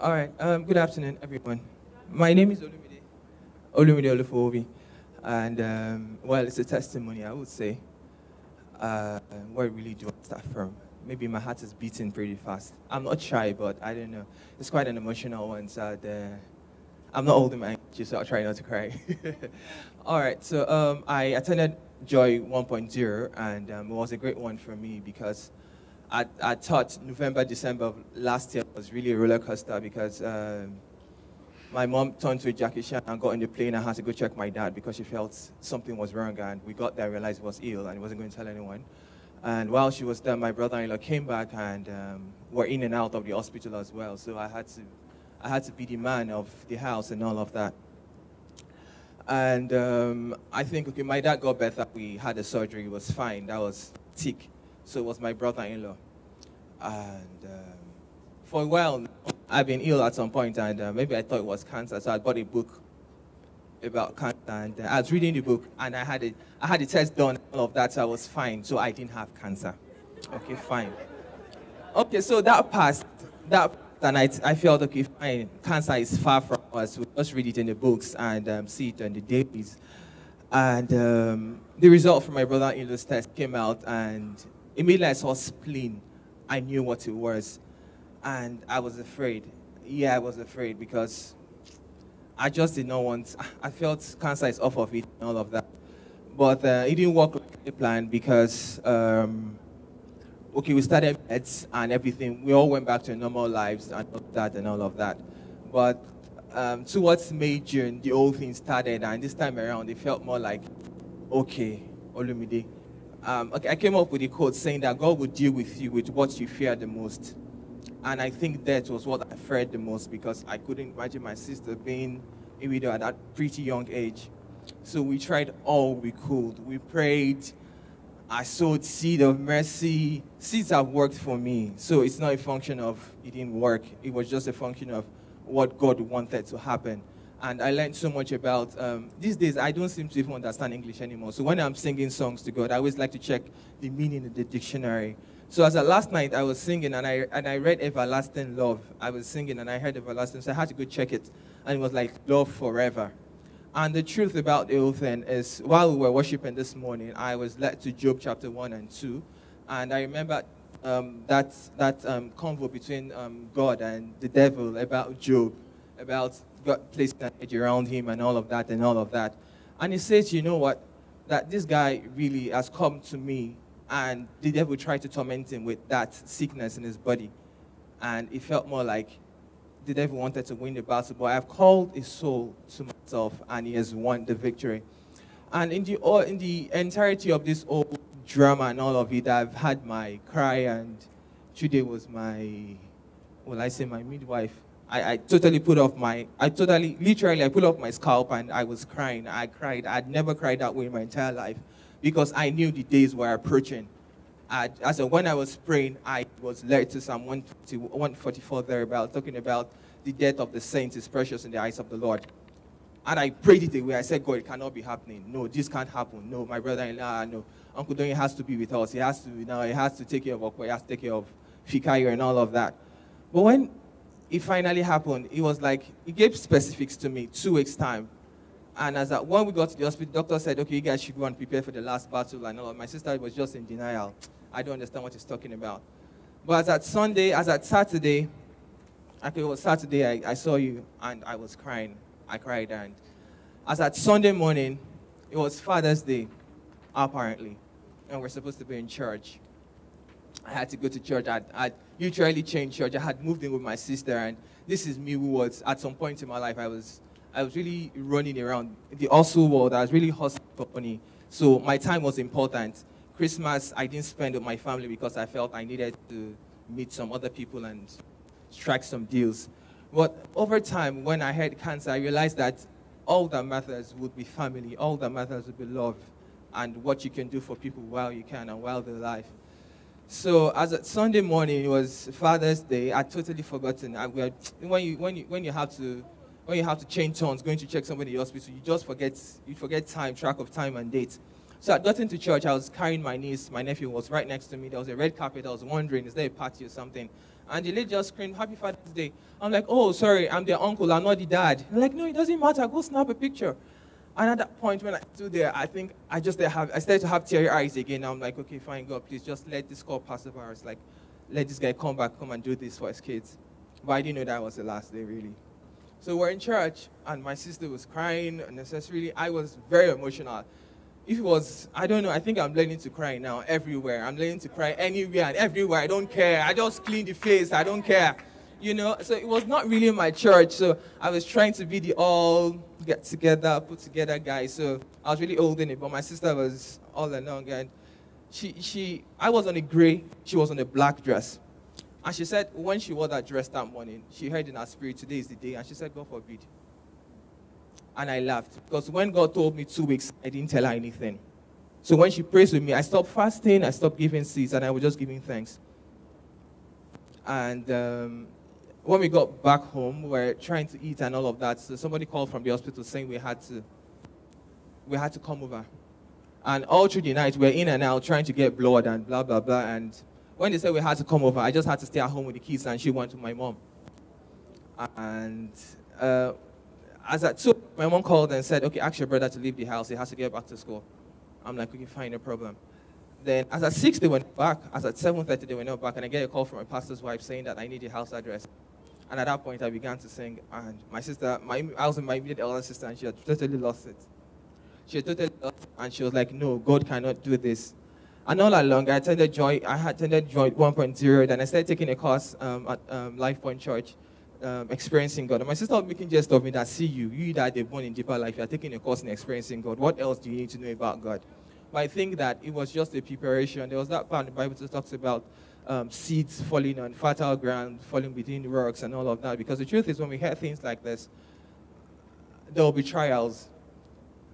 All right. Um, good afternoon, everyone. My name is Olumide. Olumide Olufobi. And, um, well, it's a testimony, I would say. Uh, where really do I start from? Maybe my heart is beating pretty fast. I'm not shy, but I don't know. It's quite an emotional one, so uh, I'm not holding my energy, so I'll try not to cry. All right, so um, I attended Joy 1.0, and um, it was a great one for me because I, I thought November, December of last year was really a roller coaster because um, my mom turned to Jackie Chan and got on the plane and had to go check my dad because she felt something was wrong. And we got there and realized he was ill and he wasn't going to tell anyone. And while she was there, my brother-in-law came back and um, were in and out of the hospital as well. So I had to, I had to be the man of the house and all of that. And um, I think, okay, my dad got better. We had a surgery. It was fine. That was tick. So it was my brother-in-law. And um, for a while, I've been ill at some point, and uh, maybe I thought it was cancer. So I bought a book about cancer, and uh, I was reading the book, and I had a, I had a test done, all of that, so I was fine. So I didn't have cancer. Okay, fine. Okay, so that passed. That and I, I felt okay, fine. Cancer is far from us. We just read it in the books and um, see it on the dailies. And um, the result from my brother-in-law's test came out, and immediately I saw spleen. I knew what it was, and I was afraid. Yeah, I was afraid because I just did not want. I felt cancer is off of it and all of that, but uh, it didn't work like the plan because. Um, okay, we started meds and everything. We all went back to normal lives and all that and all of that. But um, towards May, June, the whole thing started, and this time around, it felt more like, okay, Olumide. Um, I came up with a quote saying that God will deal with you with what you fear the most. And I think that was what I feared the most because I couldn't imagine my sister being a widow at that pretty young age. So we tried all we could. We prayed, I sowed seed of mercy. Seeds have worked for me. So it's not a function of it didn't work. It was just a function of what God wanted to happen. And I learned so much about, um, these days I don't seem to even understand English anymore. So when I'm singing songs to God, I always like to check the meaning in the dictionary. So as a last night, I was singing and I, and I read Everlasting Love. I was singing and I heard Everlasting, so I had to go check it. And it was like, love forever. And the truth about the whole thing is, while we were worshiping this morning, I was led to Job chapter 1 and 2. And I remember um, that, that um, convo between um, God and the devil about Job, about God placing an edge around him and all of that and all of that. And he says, you know what? That this guy really has come to me, and the devil tried to torment him with that sickness in his body. And it felt more like the devil wanted to win the battle, but I've called his soul to myself, and he has won the victory. And in the, in the entirety of this old drama and all of it, I've had my cry, and today was my, well, I say my midwife. I, I totally put off my, I totally, literally, I put off my scalp and I was crying. I cried. I'd never cried that way in my entire life because I knew the days were approaching. I, as a, when I was praying, I was led to Psalm 144 thereabout, talking about the death of the saints is precious in the eyes of the Lord. And I prayed it away. I said, God, it cannot be happening. No, this can't happen. No, my brother-in-law, no. Uncle Donny has to be with us. He has to, you know, he has to take care of Okwa. He has to take care of Fikayo and all of that. But when it finally happened, it was like, he gave specifics to me, two weeks' time. And as that, when we got to the hospital, doctor said, okay, you guys should go and prepare for the last battle. And all. My sister was just in denial. I don't understand what he's talking about. But as at Sunday, as at Saturday, actually it was Saturday, I, I saw you and I was crying. I cried. And as at Sunday morning, it was Father's Day, apparently. And we're supposed to be in church. I had to go to church. I'd, I'd literally changed church. I had moved in with my sister. And this is me who was, at some point in my life, I was, I was really running around the hustle world. I was really hustling for money. So my time was important. Christmas, I didn't spend with my family because I felt I needed to meet some other people and strike some deals. But over time, when I had cancer, I realized that all that matters would be family, all that matters would be love, and what you can do for people while you can and while they're alive. So as a Sunday morning, it was Father's Day. I totally forgotten. I, when you when you when you have to when you have to change turns, going to check somebody in the hospital, you just forget you forget time, track of time and date. So I got into church. I was carrying my niece. My nephew was right next to me. There was a red carpet. I was wondering, is there a party or something? And the lady just screamed, Happy Father's Day. I'm like, oh, sorry, I'm the uncle. I'm not the dad. Like, no, it doesn't matter. Go snap a picture. And at that point, when I stood there, I think I just have, I started to have teary eyes again. I'm like, okay, fine, God, please just let this call pass the virus. like, let this guy come back, come and do this for his kids. But I didn't know that was the last day, really. So we're in church, and my sister was crying unnecessarily. I was very emotional. If it was, I don't know, I think I'm learning to cry now everywhere. I'm learning to cry anywhere and everywhere. I don't care. I just clean the face. I don't care you know. So it was not really my church. So I was trying to be the all get together, put together guy. So I was really old in it, but my sister was all along, and she she I was on a gray, she was on a black dress. And she said when she wore that dress that morning, she heard in her spirit, today is the day. And she said, God forbid. And I laughed. Because when God told me two weeks, I didn't tell her anything. So when she prays with me, I stopped fasting, I stopped giving seeds, and I was just giving thanks. And um, when we got back home, we were trying to eat and all of that. So somebody called from the hospital saying we had to, we had to come over. And all through the night, we are in and out trying to get blood and blah, blah, blah. And when they said we had to come over, I just had to stay at home with the kids and she went to my mom. And uh, as I took, my mom called and said, okay, ask your brother to leave the house. He has to get back to school. I'm like, okay, fine, no problem. Then as at 6, they went back. As at 7.30, they went back. And I get a call from my pastor's wife saying that I need the house address. And at that point, I began to sing. And my sister, my, I was my immediate elder sister, and she had totally lost it. She had totally lost it, and she was like, no, God cannot do this. And all along, I attended Joy, I attended Joy 1.0, then I started taking a course um, at um, Life Point Church, um, experiencing God. And my sister was making jest of me that, see you, you that they born in deeper life, you're taking a course in experiencing God. What else do you need to know about God? But I think that it was just a preparation. There was that part in the Bible that talks about um, seeds falling on fertile ground, falling between rocks, and all of that. Because the truth is, when we hear things like this, there will be trials.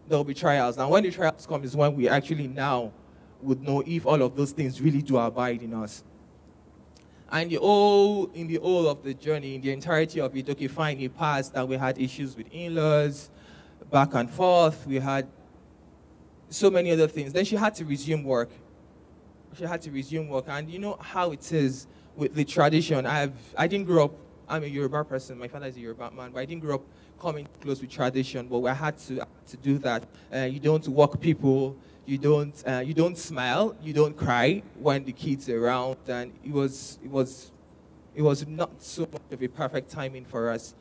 There will be trials. And when the trials come, is when we actually now would know if all of those things really do abide in us. And the whole, in the whole of the journey, in the entirety of it, okay, fine, it passed, and we had issues with in-laws, back and forth. We had so many other things. Then she had to resume work she had to resume work. And you know how it is with the tradition. I've, I didn't grow up, I'm a Yoruba person. My father is a Yoruba man, but I didn't grow up coming close with tradition. But I had to, to do that. Uh, you don't walk people. You don't, uh, you don't smile. You don't cry when the kids are around. And it was, it was, it was not so much of a perfect timing for us.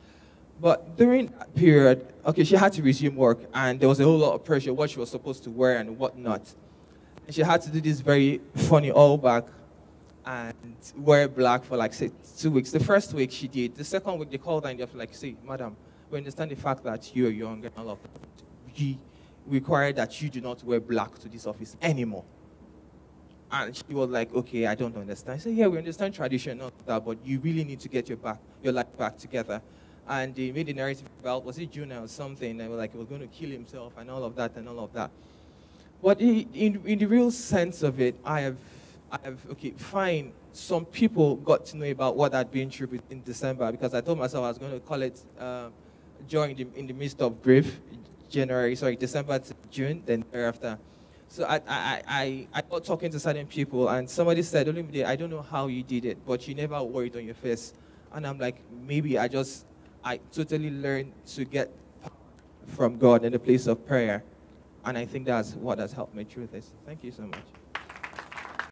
But during that period, okay, she had to resume work, and there was a whole lot of pressure what she was supposed to wear and what not. And she had to do this very funny all back and wear black for like say two weeks. The first week she did. The second week they called her and they're like, "See, madam, we understand the fact that you're young and all of that. We require that you do not wear black to this office anymore. And she was like, okay, I don't understand. I said, yeah, we understand tradition, not that, but you really need to get your back, your life back together. And they made the narrative about, was it Jonah or something? They were like, he was going to kill himself and all of that and all of that. But in, in, the real sense of it, I have, I have, okay, fine. Some people got to know about what I'd been through in December because I told myself I was going to call it um, joy in the, in the midst of grief, January, sorry, December to June, then thereafter. So I, I, I, I got talking to certain people, and somebody said, Olumide, I don't know how you did it, but you never worried on your face. And I'm like, maybe I just, I totally learned to get from God in the place of prayer. And I think that's what has helped me through this. Thank you so much.